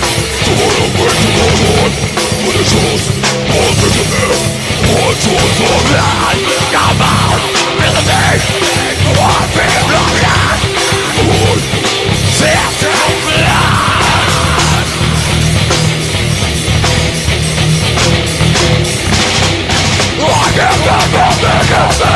night Tomorrow brings another one But the truth, all things are there All truths are blind Come out, feel the pain Or feel the blood Blood Feel the blood I can't stop from the